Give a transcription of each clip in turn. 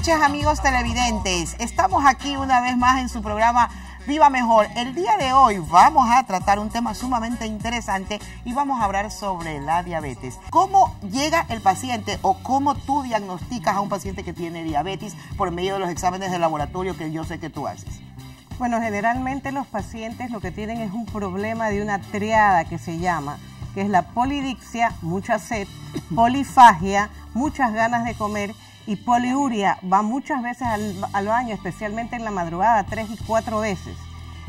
noches amigos televidentes. Estamos aquí una vez más en su programa Viva Mejor. El día de hoy vamos a tratar un tema sumamente interesante y vamos a hablar sobre la diabetes. ¿Cómo llega el paciente o cómo tú diagnosticas a un paciente que tiene diabetes por medio de los exámenes de laboratorio que yo sé que tú haces? Bueno, generalmente los pacientes lo que tienen es un problema de una triada que se llama, que es la polidixia, mucha sed, polifagia, muchas ganas de comer y poliuria va muchas veces al, baño, especialmente en la madrugada, tres y cuatro veces.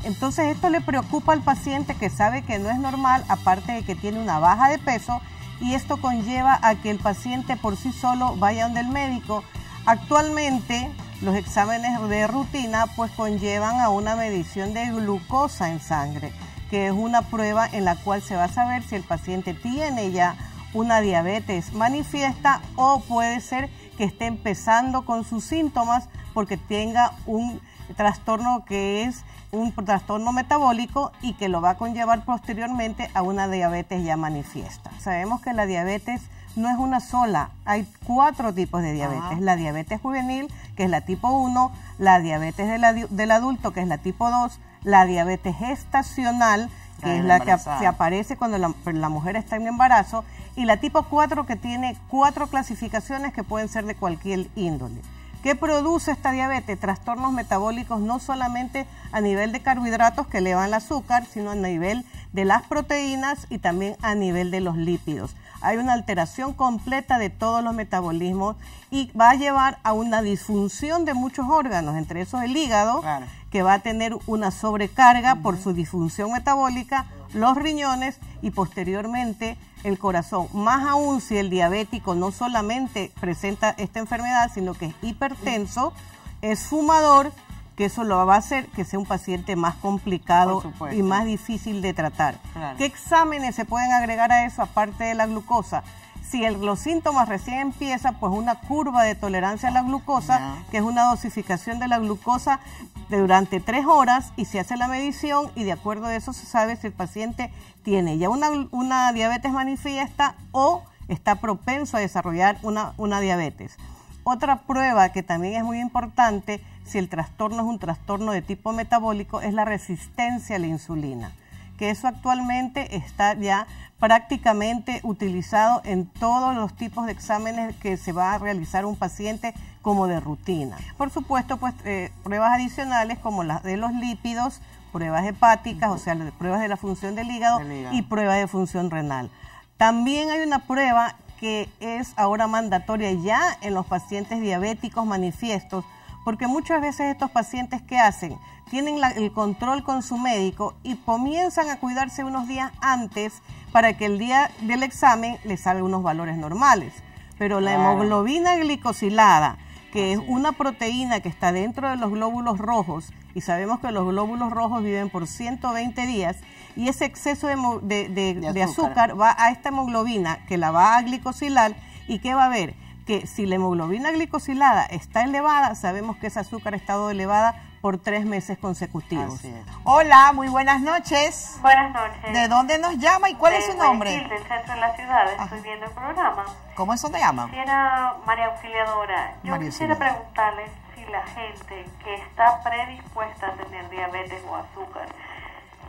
Entonces esto le preocupa al paciente que sabe que no es normal, aparte de que tiene una baja de peso, y esto conlleva a que el paciente por sí solo vaya donde el médico. Actualmente los exámenes de rutina pues conllevan a una medición de glucosa en sangre, que es una prueba en la cual se va a saber si el paciente tiene ya una diabetes manifiesta o puede ser que esté empezando con sus síntomas porque tenga un trastorno que es un trastorno metabólico y que lo va a conllevar posteriormente a una diabetes ya manifiesta. Sabemos que la diabetes no es una sola, hay cuatro tipos de diabetes. La diabetes juvenil, que es la tipo 1, la diabetes del adulto, que es la tipo 2, la diabetes gestacional, que es la que se aparece cuando la, mujer está en embarazo, y la tipo 4 que tiene cuatro clasificaciones que pueden ser de cualquier índole. ¿Qué produce esta diabetes? Trastornos metabólicos no solamente a nivel de carbohidratos que elevan el azúcar, sino a nivel de las proteínas y también a nivel de los lípidos. Hay una alteración completa de todos los metabolismos y va a llevar a una disfunción de muchos órganos, entre esos el hígado, que va a tener una sobrecarga por su disfunción metabólica, los riñones y posteriormente el corazón. Más aún si el diabético no solamente presenta esta enfermedad, sino que es hipertenso, es fumador, que eso lo va a hacer que sea un paciente más complicado y más difícil de tratar. ¿Qué exámenes se pueden agregar a eso aparte de la glucosa? Si los síntomas recién empiezan, pues una curva de tolerancia a la glucosa, que es una dosificación de la glucosa durante tres horas y se hace la medición y de acuerdo a eso se sabe si el paciente tiene ya una, una diabetes manifiesta o está propenso a desarrollar una, una diabetes. Otra prueba que también es muy importante, si el trastorno es un trastorno de tipo metabólico, es la resistencia a la insulina, que eso actualmente está ya prácticamente utilizado en todos los tipos de exámenes que se va a realizar un paciente como de rutina. Por supuesto, pues eh, pruebas adicionales como las de los lípidos, pruebas hepáticas, o sea, pruebas de la función del hígado, y pruebas de función renal. También hay una prueba que es ahora mandatoria ya en los pacientes diabéticos manifiestos, porque muchas veces estos pacientes que hacen tienen el control con su médico y comienzan a cuidarse unos días antes para que el día del examen les salga unos valores normales. Pero la hemoglobina glicosilada, que es una proteína que está dentro de los glóbulos rojos, y sabemos que los glóbulos rojos viven por 120 días, y ese exceso de, azúcar. va a esta hemoglobina que la va a glicosilar, y ¿qué va a haber? Que si la hemoglobina glicosilada está elevada, sabemos que ese azúcar ha estado elevada por tres meses consecutivos. Hola, muy buenas noches. Buenas noches. ¿De dónde nos llama y cuál es su nombre? del centro de la ciudad, estoy viendo el programa. ¿Cómo eso te llama? Quisiera, María Auxiliadora, yo quisiera preguntarle si la gente que está predispuesta a tener diabetes o azúcar,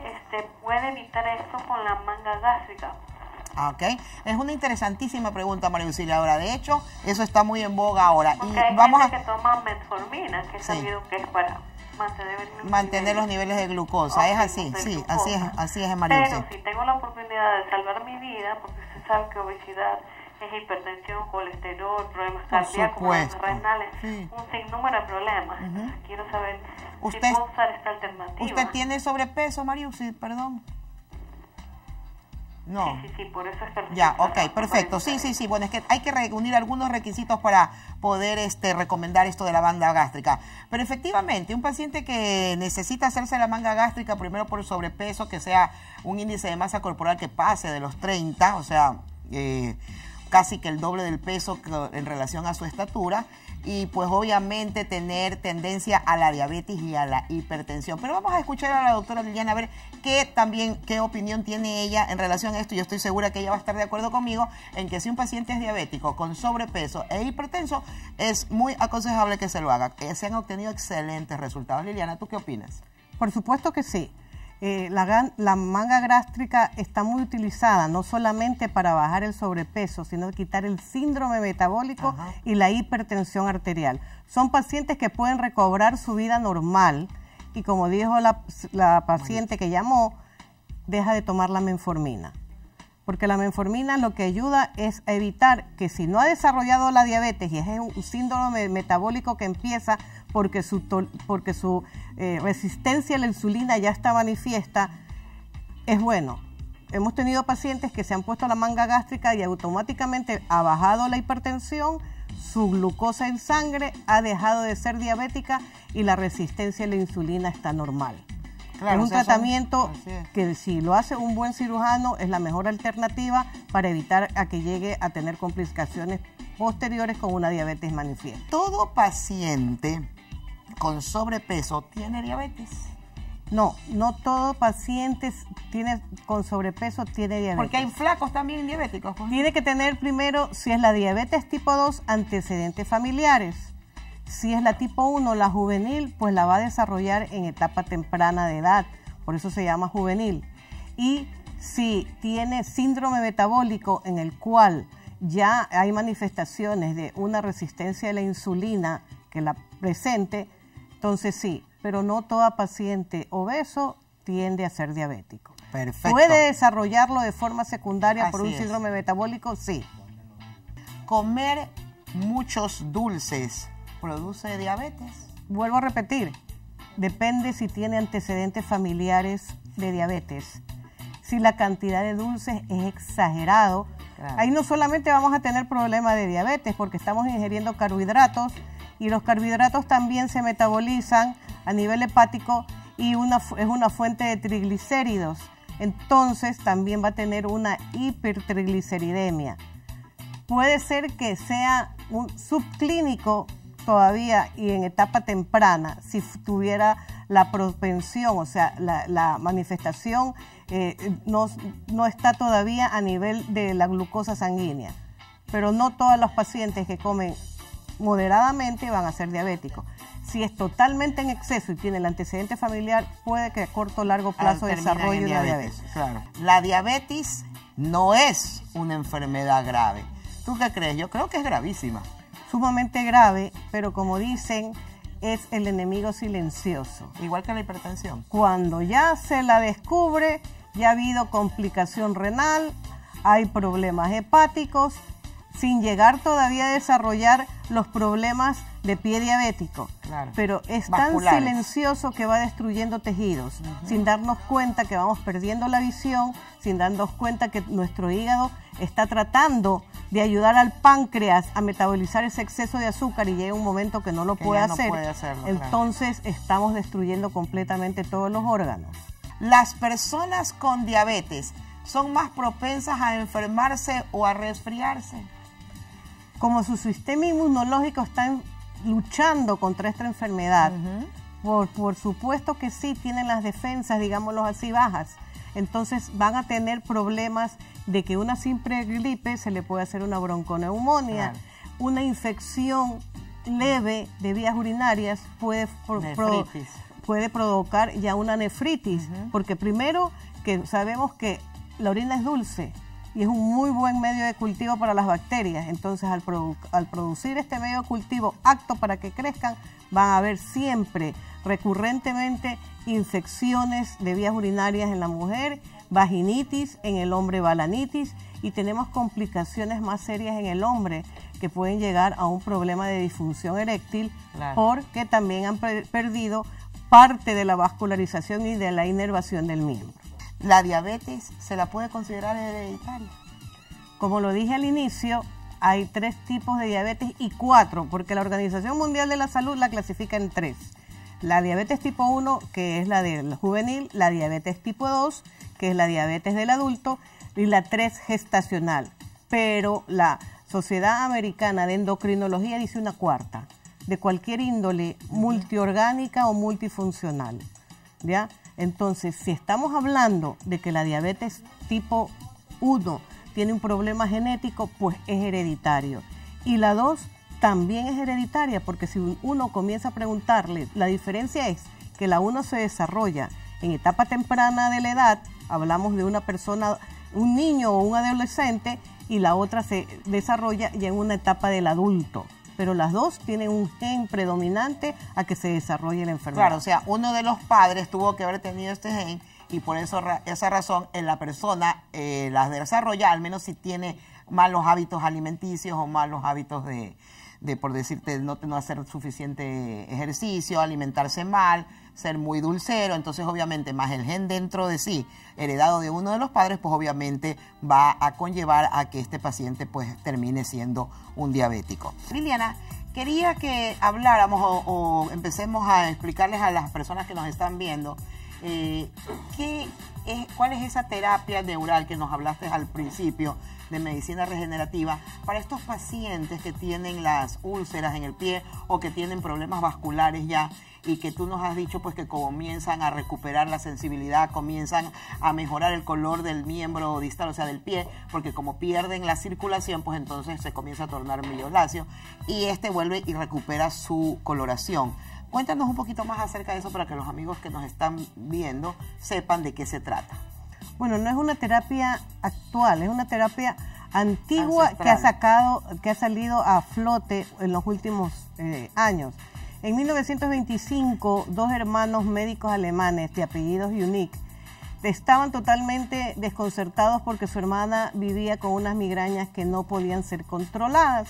este, puede evitar esto con la manga gástrica. Ah, ok, es una interesantísima pregunta, María Auxiliadora. De hecho, eso está muy en boga ahora. y hay vamos gente a... que toma metformina, que he sabido que es para mantener, los niveles de glucosa. es así, sí, así es, así es, María Pero si tengo la oportunidad de salvar mi vida, porque se sabe que obesidad es hipertensión, colesterol, problemas cardíacos, renales, un sinnúmero de problemas. Quiero saber si puedo usar esta alternativa. ¿Usted tiene sobrepeso, María? Perdón. No. Sí, sí, sí, por eso es que... Ya, ok, perfecto. Sí, sí, sí. Bueno, es que hay que reunir algunos requisitos para poder este, recomendar esto de la banda gástrica. Pero efectivamente, un paciente que necesita hacerse la manga gástrica, primero por sobrepeso, que sea un índice de masa corporal que pase de los 30, o sea, eh, casi que el doble del peso en relación a su estatura, y pues obviamente tener tendencia a la diabetes y a la hipertensión. Pero vamos a escuchar a la doctora Liliana a ver qué también, qué opinión tiene ella en relación a esto. Yo estoy segura que ella va a estar de acuerdo conmigo en que si un paciente es diabético con sobrepeso e hipertenso, es muy aconsejable que se lo haga. Eh, se han obtenido excelentes resultados. Liliana, ¿tú qué opinas? Por supuesto que sí. Eh, la, manga gástrica está muy utilizada no solamente para bajar el sobrepeso, sino quitar el síndrome metabólico y la hipertensión arterial. Son pacientes que pueden recobrar su vida normal y como dijo la, paciente que llamó, deja de tomar la menformina. Porque la menformina lo que ayuda es a evitar que si no ha desarrollado la diabetes y es un síndrome metabólico que empieza porque su, porque su eh, resistencia a la insulina ya está manifiesta, es bueno. Hemos tenido pacientes que se han puesto la manga gástrica y automáticamente ha bajado la hipertensión, su glucosa en sangre ha dejado de ser diabética y la resistencia a la insulina está normal. es un tratamiento que si lo hace un buen cirujano es la mejor alternativa para evitar a que llegue a tener complicaciones posteriores con una diabetes manifiesta. Todo paciente con sobrepeso tiene diabetes? No, no todo paciente tiene, con sobrepeso tiene diabetes. Porque hay flacos también diabéticos. Pues. Tiene que tener primero, si es la diabetes tipo 2, antecedentes familiares. Si es la tipo 1, la juvenil, pues la va a desarrollar en etapa temprana de edad. Por eso se llama juvenil. Y si tiene síndrome metabólico en el cual ya hay manifestaciones de una resistencia a la insulina que la presente, entonces sí, pero no toda paciente obeso tiende a ser diabético. Perfecto. ¿Puede desarrollarlo de forma secundaria por un síndrome metabólico? Sí. ¿Comer muchos dulces produce diabetes? Vuelvo a repetir, depende si tiene antecedentes familiares de diabetes. Si la cantidad de dulces es exagerado, ahí no solamente vamos a tener problemas de diabetes porque estamos ingiriendo carbohidratos, y los carbohidratos también se metabolizan a nivel hepático y es una fuente de triglicéridos. Entonces también va a tener una hipertrigliceridemia. Puede ser que sea un subclínico todavía y en etapa temprana, si tuviera la propensión, o sea, la, manifestación eh, no, no está todavía a nivel de la glucosa sanguínea. Pero no todos los pacientes que comen moderadamente van a ser diabéticos. Si es totalmente en exceso y tiene el antecedente familiar, puede que a corto o largo plazo desarrolle una diabetes. Claro. La diabetes no es una enfermedad grave. ¿Tú qué crees? Yo creo que es gravísima. Sumamente grave, pero como dicen, es el enemigo silencioso. Igual que la hipertensión. Cuando ya se la descubre, ya ha habido complicación renal, hay problemas hepáticos, sin llegar todavía a desarrollar los problemas de pie diabético. Pero es tan silencioso que va destruyendo tejidos, sin darnos cuenta que vamos perdiendo la visión, sin darnos cuenta que nuestro hígado está tratando de ayudar al páncreas a metabolizar ese exceso de azúcar y llega un momento que no lo puede hacer. Entonces estamos destruyendo completamente todos los órganos. Las personas con diabetes son más propensas a enfermarse o a resfriarse como su sistema inmunológico está luchando contra esta enfermedad, por, supuesto que sí, tienen las defensas, digámoslo así, bajas. Entonces van a tener problemas de que una simple gripe se le puede hacer una bronconeumonía, una infección leve de vías urinarias puede, puede provocar ya una nefritis, porque primero que sabemos que la orina es dulce, y es un muy buen medio de cultivo para las bacterias. Entonces, al, al producir este medio de cultivo apto para que crezcan, van a haber siempre, recurrentemente, infecciones de vías urinarias en la mujer, vaginitis, en el hombre balanitis y tenemos complicaciones más serias en el hombre que pueden llegar a un problema de disfunción eréctil porque también han perdido parte de la vascularización y de la inervación del miembro. ¿La diabetes se la puede considerar hereditaria? Como lo dije al inicio, hay tres tipos de diabetes y cuatro, porque la Organización Mundial de la Salud la clasifica en tres. La diabetes tipo 1, que es la del juvenil, la diabetes tipo 2, que es la diabetes del adulto, y la 3 gestacional. Pero la Sociedad Americana de Endocrinología dice una cuarta, de cualquier índole, multiorgánica o multifuncional. ¿ya? Entonces, si estamos hablando de que la diabetes tipo 1 tiene un problema genético, pues es hereditario. Y la 2 también es hereditaria, porque si uno comienza a preguntarle, la diferencia es que la 1 se desarrolla en etapa temprana de la edad, hablamos de una persona, un niño o un adolescente, y la otra se desarrolla ya en una etapa del adulto pero las dos tienen un gen predominante a que se desarrolle la enfermedad. Claro, o sea, uno de los padres tuvo que haber tenido este gen y por eso esa razón en la persona eh, las desarrolla, al menos si tiene malos hábitos alimenticios o malos hábitos de, de por decirte, no, no hacer suficiente ejercicio, alimentarse mal, ser muy dulcero, entonces obviamente más el gen dentro de sí, heredado de uno de los padres, pues obviamente va a conllevar a que este paciente pues termine siendo un diabético. Liliana, quería que habláramos o, empecemos a explicarles a las personas que nos están viendo eh, qué es, cuál es esa terapia neural que nos hablaste al principio de medicina regenerativa para estos pacientes que tienen las úlceras en el pie o que tienen problemas vasculares ya y que tú nos has dicho pues que comienzan a recuperar la sensibilidad, comienzan a mejorar el color del miembro distal, o sea, del pie, porque como pierden la circulación, pues entonces se comienza a tornar violáceo y este vuelve y recupera su coloración. Cuéntanos un poquito más acerca de eso para que los amigos que nos están viendo sepan de qué se trata. Bueno, no es una terapia actual, es una terapia antigua que ha sacado, que ha salido a flote en los últimos eh, años. En 1925, dos hermanos médicos alemanes de apellidos Unique estaban totalmente desconcertados porque su hermana vivía con unas migrañas que no podían ser controladas.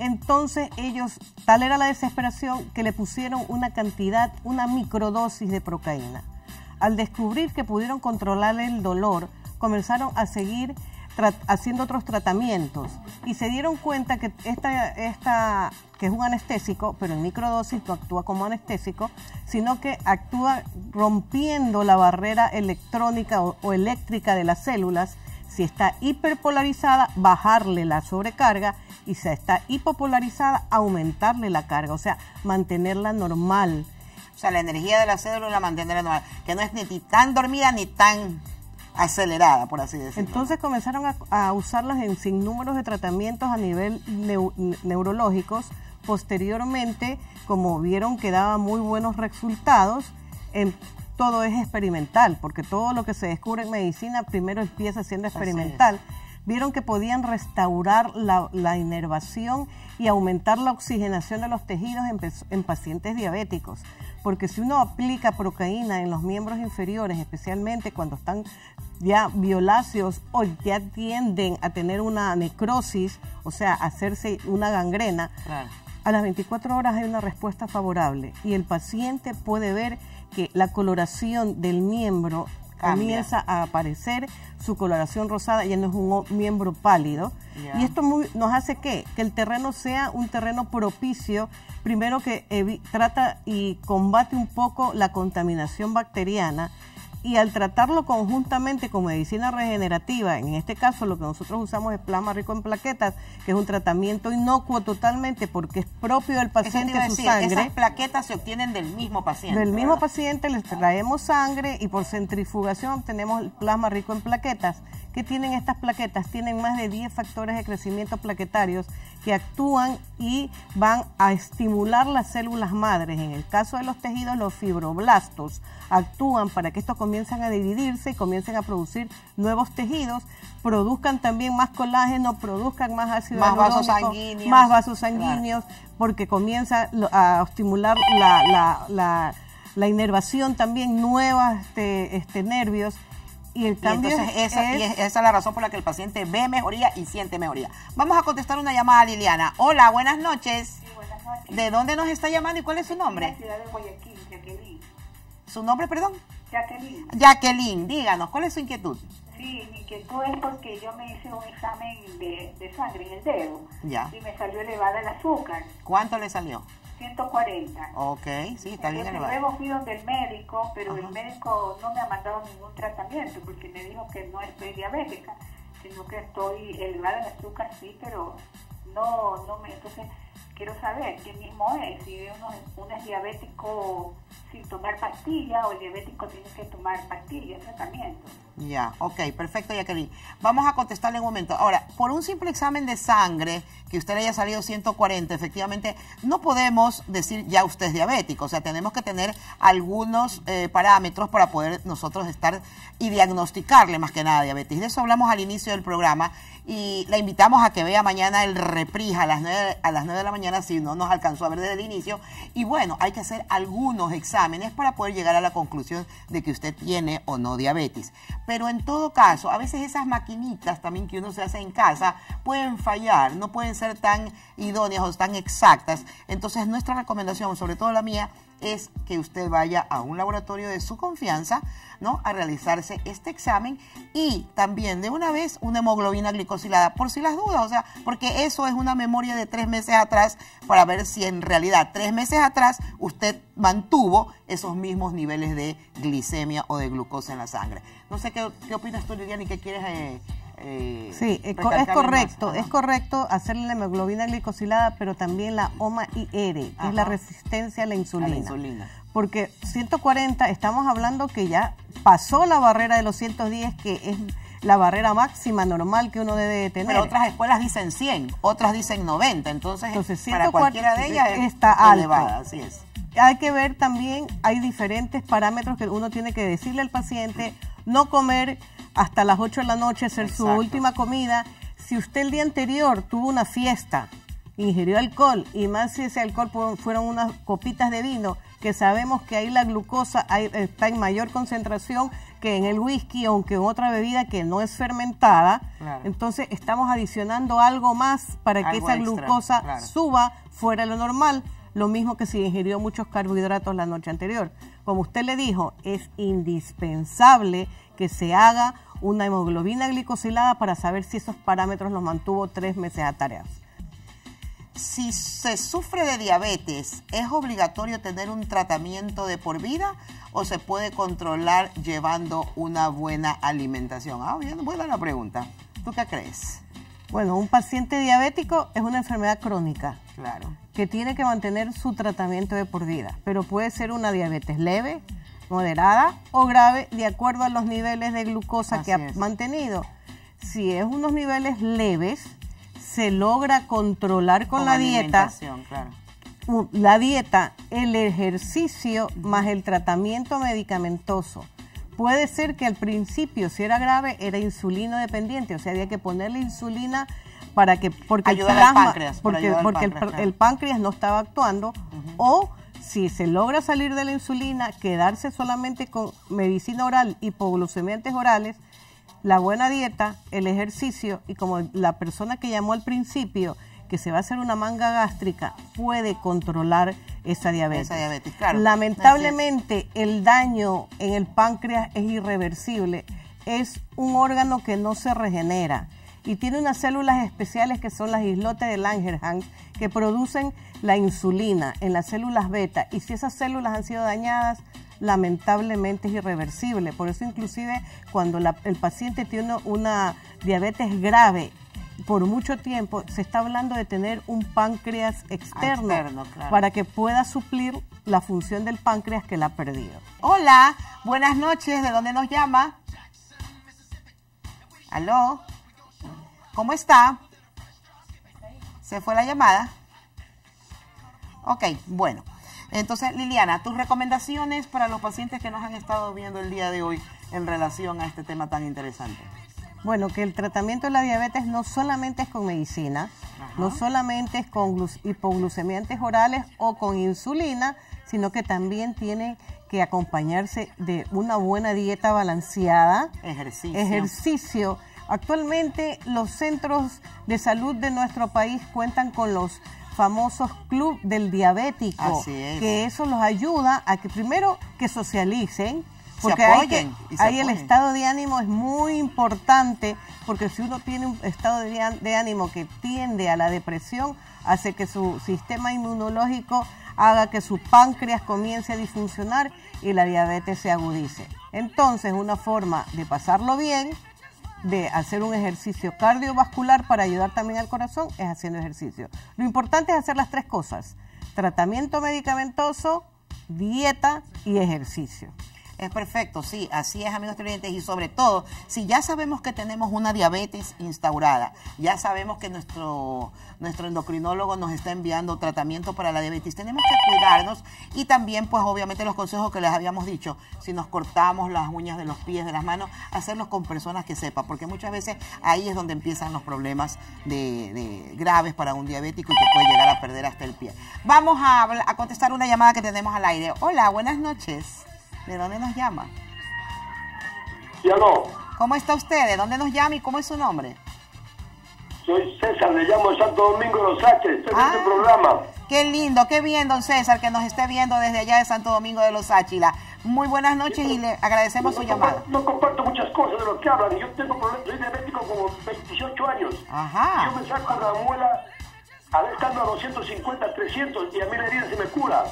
Entonces ellos, tal era la desesperación que le pusieron una cantidad, una microdosis de procaína. Al descubrir que pudieron controlar el dolor, comenzaron a seguir haciendo otros tratamientos y se dieron cuenta que esta, esta, que es un anestésico, pero en microdosis no actúa como anestésico, sino que actúa rompiendo la barrera electrónica o, eléctrica de las células. Si está hiperpolarizada, bajarle la sobrecarga y si está hipopolarizada, aumentarle la carga, o sea, mantenerla normal. O sea, la energía de la célula mantenerla normal, que no es ni tan dormida ni tan acelerada, por así decirlo. Entonces comenzaron a, usarlas en sinnúmeros de tratamientos a nivel neurológicos. Posteriormente, como vieron que daba muy buenos resultados, en, todo es experimental, porque todo lo que se descubre en medicina primero empieza siendo experimental. Vieron que podían restaurar la, la, inervación y aumentar la oxigenación de los tejidos en, en pacientes diabéticos porque si uno aplica procaína en los miembros inferiores, especialmente cuando están ya violáceos o ya tienden a tener una necrosis, o sea, hacerse una gangrena, a las 24 horas hay una respuesta favorable y el paciente puede ver que la coloración del miembro comienza a aparecer, su coloración rosada ya no es un miembro pálido. Y esto nos hace que, que el terreno sea un terreno propicio, primero que trata y combate un poco la contaminación bacteriana y al tratarlo conjuntamente con medicina regenerativa, en este caso lo que nosotros usamos es plasma rico en plaquetas, que es un tratamiento inocuo totalmente porque es propio del paciente su sangre. Esas plaquetas se obtienen del mismo paciente. Del mismo paciente les traemos sangre y por centrifugación tenemos el plasma rico en plaquetas. ¿Qué tienen estas plaquetas? Tienen más de 10 factores de crecimiento plaquetarios que actúan y van a estimular las células madres. En el caso de los tejidos, los fibroblastos actúan para que estos comiencen a dividirse y comiencen a producir nuevos tejidos, produzcan también más colágeno, produzcan más ácido más vasos sanguíneos, más vasos sanguíneos, porque comienza a estimular la, la, inervación también, nuevos este, este, nervios y el cambio esa, es, esa es la razón por la que el paciente ve mejoría y siente mejoría. Vamos a contestar una llamada a Liliana. Hola, buenas noches. Sí, buenas noches. ¿De dónde nos está llamando y cuál es su nombre? De la ciudad de Guayaquil, Jacqueline. ¿Su nombre, perdón? Jacqueline. Jacqueline, díganos, ¿cuál es su inquietud? Sí, mi inquietud es porque yo me hice un examen de, de sangre en el dedo. Ya. Y me salió elevada el azúcar. ¿Cuánto le salió? 140. Ok, sí, está bien elevado. Luego fui donde el médico, pero el médico no me ha mandado ningún tratamiento porque me dijo que no estoy diabética, sino que estoy elevada en azúcar, sí, pero no, no me. Entonces quiero saber qué mismo es, si uno, es diabético sin tomar pastilla o el diabético tiene que tomar pastilla, tratamiento. Ya, ok, perfecto, Jacqueline. Vamos a contestarle un momento. Ahora, por un simple examen de sangre, que usted haya salido 140, efectivamente, no podemos decir ya usted es diabético. O sea, tenemos que tener algunos eh, parámetros para poder nosotros estar y diagnosticarle más que nada diabetes. De eso hablamos al inicio del programa y la invitamos a que vea mañana el reprija a las 9, a las 9 de la mañana si no nos alcanzó a ver desde el inicio. Y bueno, hay que hacer algunos exámenes para poder llegar a la conclusión de que usted tiene o no diabetes. Pero en todo caso, a veces esas maquinitas también que uno se hace en casa pueden fallar, no pueden ser tan idóneas o tan exactas. Entonces nuestra recomendación, sobre todo la mía, es que usted vaya a un laboratorio de su confianza, ¿no? A realizarse este examen y también de una vez una hemoglobina glicosilada, por si las dudas, o sea, porque eso es una memoria de tres meses atrás para ver si en realidad tres meses atrás usted mantuvo esos mismos niveles de glicemia o de glucosa en la sangre. No sé qué, qué opinas tú, Liliana, y qué quieres... Eh, eh, sí, es correcto, es correcto hacerle la hemoglobina glicosilada, pero también la OMA-IR, que es la resistencia a la insulina. Porque 140, estamos hablando que ya pasó la barrera de los 110, que es la barrera máxima normal que uno debe tener. Pero otras escuelas dicen 100, otras dicen 90, entonces, para cualquiera de ellas está elevada, así es. Hay que ver también, hay diferentes parámetros que uno tiene que decirle al paciente, no comer hasta las 8 de la noche, hacer su última comida. Si usted el día anterior tuvo una fiesta, ingirió alcohol, y más si ese alcohol fueron unas copitas de vino, que sabemos que ahí la glucosa está en mayor concentración que en el whisky, aunque en otra bebida que no es fermentada. Entonces estamos adicionando algo más para que esa glucosa suba fuera de lo normal. Lo mismo que si ingirió muchos carbohidratos la noche anterior. Como usted le dijo, es indispensable que se haga una hemoglobina glicosilada para saber si esos parámetros los mantuvo tres meses a tareas. Si se sufre de diabetes, ¿es obligatorio tener un tratamiento de por vida o se puede controlar llevando una buena alimentación? Ah, bien, buena la pregunta. ¿Tú qué crees? Bueno, un paciente diabético es una enfermedad crónica. Claro. Que tiene que mantener su tratamiento de por vida, pero puede ser una diabetes leve, moderada o grave de acuerdo a los niveles de glucosa que ha mantenido. Si es unos niveles leves, se logra controlar con, la dieta. La dieta, el ejercicio más el tratamiento medicamentoso. Puede ser que al principio, si era grave, era insulino dependiente, o sea, había que ponerle insulina para que porque el páncreas, porque, porque el, páncreas no estaba actuando o si se logra salir de la insulina, quedarse solamente con medicina oral, hipoglucemiantes orales, la buena dieta, el ejercicio y como la persona que llamó al principio, que se va a hacer una manga gástrica, puede controlar esa diabetes. Lamentablemente el daño en el páncreas es irreversible, es un órgano que no se regenera y tiene unas células especiales que son las islotes de Langerhans que producen la insulina en las células beta y si esas células han sido dañadas, lamentablemente es irreversible. Por eso inclusive cuando el paciente tiene una diabetes grave por mucho tiempo se está hablando de tener un páncreas externo, para que pueda suplir la función del páncreas que la ha perdido. Hola, buenas noches, ¿de dónde nos llama? ¿Aló? ¿Cómo está? ¿Se fue la llamada? Ok, bueno. Entonces, Liliana, tus recomendaciones para los pacientes que nos han estado viendo el día de hoy en relación a este tema tan interesante. Bueno, que el tratamiento de la diabetes no solamente es con medicina, no solamente es con hipoglucemiantes orales o con insulina, sino que también tiene que acompañarse de una buena dieta balanceada, ejercicio, ejercicio Actualmente los centros de salud de nuestro país cuentan con los famosos club del diabético, que eso los ayuda a que primero que socialicen, porque hay ahí el estado de ánimo es muy importante, porque si uno tiene un estado de, de ánimo que tiende a la depresión, hace que su sistema inmunológico haga que su páncreas comience a disfuncionar y la diabetes se agudice. Entonces, una forma de pasarlo bien de hacer un ejercicio cardiovascular para ayudar también al corazón es haciendo ejercicio. Lo importante es hacer las tres cosas, tratamiento medicamentoso, dieta y ejercicio. Es perfecto, sí, así es, amigos televidentes, y sobre todo, si ya sabemos que tenemos una diabetes instaurada, ya sabemos que nuestro, nuestro endocrinólogo nos está enviando tratamiento para la diabetes, tenemos que cuidarnos y también, pues obviamente los consejos que les habíamos dicho, si nos cortamos las uñas de los pies, de las manos, hacerlos con personas que sepan, porque muchas veces ahí es donde empiezan los problemas de, graves para un diabético y que puede llegar a perder hasta el pie. Vamos a, a contestar una llamada que tenemos al aire. Hola, buenas noches. ¿De dónde nos llama? Ya no. ¿Cómo está usted? ¿De dónde nos llama y cómo es su nombre? Soy César, le llamo de Santo Domingo de los H. Estoy en este programa. Qué lindo, qué bien, don César, que nos esté viendo desde allá de Santo Domingo de los Áchila. Muy buenas noches y le agradecemos su llamada. No comparto muchas cosas de lo que hablan. Yo tengo problemas, soy diabético como 28 años. Ajá. Yo me saco la muela a ver estando a 250, 300 y a mí la herida se me cura.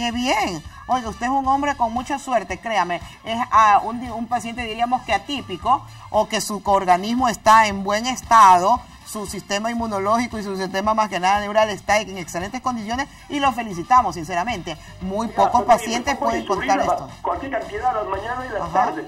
Qué bien. Oiga, usted es un hombre con mucha suerte, créame. Es a un, paciente, diríamos que atípico, o que su organismo está en buen estado, su sistema inmunológico y su sistema más que nada neural está en excelentes condiciones y lo felicitamos, sinceramente. Muy pocos pacientes pueden contar esto. Cualquier cantidad, las mañanas y las tardes.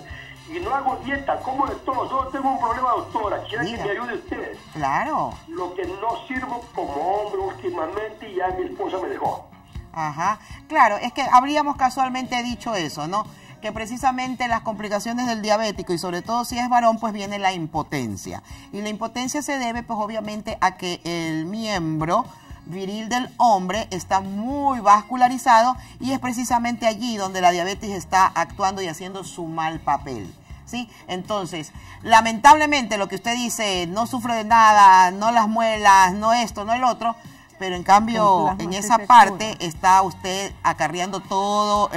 Y no hago dieta, como de todo. Solo tengo un problema, doctora. Quiero que me ayude usted. Claro. Lo que no sirvo como hombre últimamente, ya mi esposa me dejó. Ajá, claro, es que habríamos casualmente dicho eso, ¿no? Que precisamente las complicaciones del diabético y sobre todo si es varón, pues viene la impotencia. Y la impotencia se debe, pues obviamente, a que el miembro viril del hombre está muy vascularizado y es precisamente allí donde la diabetes está actuando y haciendo su mal papel. ¿Sí? Entonces, lamentablemente lo que usted dice, no sufre de nada, no las muelas, no esto, no el otro, pero en cambio en esa parte está usted acarreando todo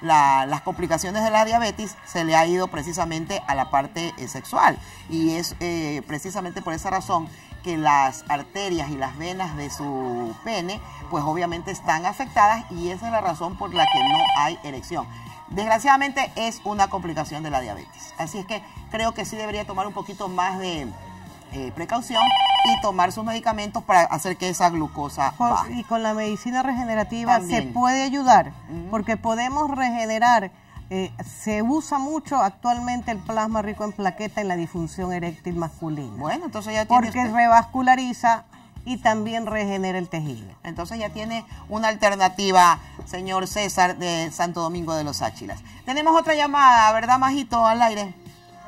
las complicaciones de la diabetes, se le ha ido precisamente a la parte eh, sexual. Y es eh, precisamente por esa razón que las arterias y las venas de su pene, pues obviamente están afectadas y esa es la razón por la que no hay erección. Desgraciadamente es una complicación de la diabetes. Así es que creo que sí debería tomar un poquito más de eh, precaución y tomar sus medicamentos para hacer que esa glucosa baje. Y con la medicina regenerativa se puede ayudar, porque podemos regenerar. Eh, se usa mucho actualmente el plasma rico en plaqueta en la disfunción eréctil masculina. Bueno, entonces ya tiene Porque revasculariza y también regenera el tejido. Entonces ya tiene una alternativa, señor César de Santo Domingo de los Áchilas. Tenemos otra llamada, ¿verdad, Majito, al aire?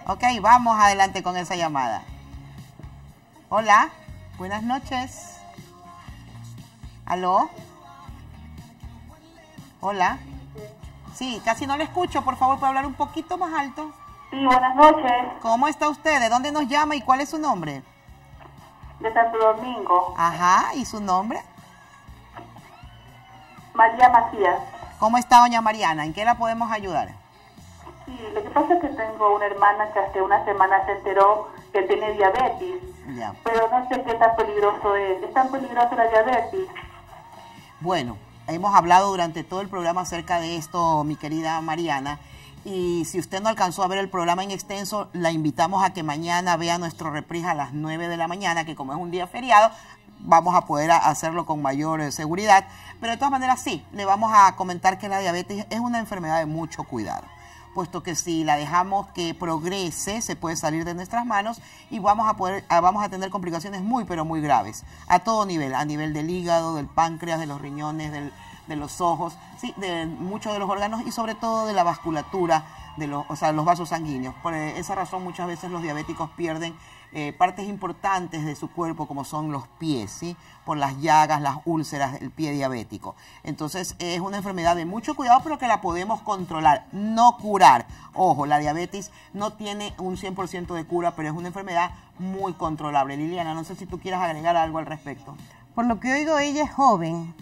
Ok, vamos adelante con esa llamada. Hola, buenas noches. ¿Aló? Hola. Sí, casi no le escucho. Por favor, ¿puede hablar un poquito más alto? Sí, buenas noches. ¿Cómo está usted? ¿De dónde nos llama y cuál es su nombre? De Santo Domingo. Ajá, ¿y su nombre? María Macías. ¿Cómo está doña Mariana? ¿En qué la podemos ayudar? Sí, lo que pasa es que tengo una hermana que hace una semana se enteró que tiene diabetes pero no sé qué tan peligroso es. ¿Es tan peligroso la diabetes? Bueno, hemos hablado durante todo el programa acerca de esto, mi querida Mariana. Y si usted no alcanzó a ver el programa en extenso, la invitamos a que mañana vea nuestro reprise a las 9 de la mañana, que como es un día feriado, vamos a poder hacerlo con mayor eh, seguridad. Pero de todas maneras, sí, le vamos a comentar que la diabetes es una enfermedad de mucho cuidado puesto que si la dejamos que progrese, se puede salir de nuestras manos y vamos a poder, ah, vamos a tener complicaciones muy, pero muy graves, a todo nivel, a nivel del hígado, del páncreas, de los riñones, de los ojos, de muchos de los órganos y sobre todo de la vasculatura, de los, o sea, los vasos sanguíneos. Por esa razón muchas veces los diabéticos pierden eh, partes importantes de su cuerpo como son los pies, ¿sí? por las llagas, las úlceras del pie diabético. Entonces es una enfermedad de mucho cuidado, pero que la podemos controlar, no curar. Ojo, la diabetes no tiene un 100% de cura, pero es una enfermedad muy controlable. Liliana, no sé si tú quieras agregar algo al respecto. Por lo que oigo, ella es joven.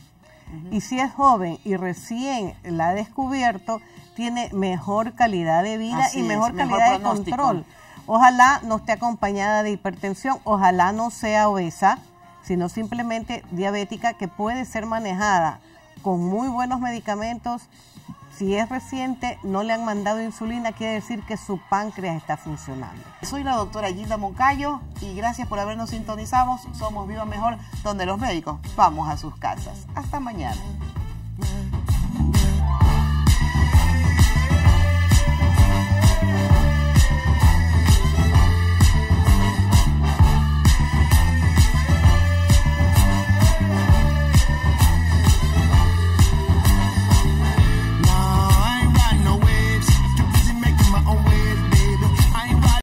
Y si es joven y recién la ha descubierto, tiene mejor calidad de vida y mejor calidad de control. Ojalá no esté acompañada de hipertensión, ojalá no sea obesa, sino simplemente diabética que puede ser manejada con muy buenos medicamentos Si es reciente, no le han mandado insulina, quiere decir que su páncreas está funcionando. Soy la doctora Gilda Moncayo y gracias por habernos sintonizado. Somos Viva Mejor, donde los médicos vamos a sus casas. Hasta mañana.